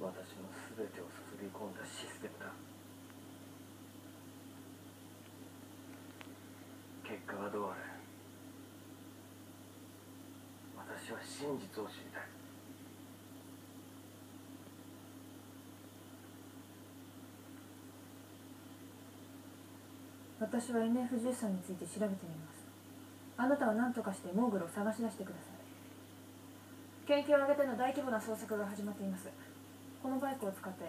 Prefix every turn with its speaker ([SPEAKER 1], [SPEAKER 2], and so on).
[SPEAKER 1] 私の全てを注ぎ込んだシステムだ。結果はどうあれ私は真実を知りたい。
[SPEAKER 2] 私は NF13 について調べてみます。あなたは何とかしてモーグルを探し出してください。研究を挙げての大規模な捜索が始まっています。このバイクを使って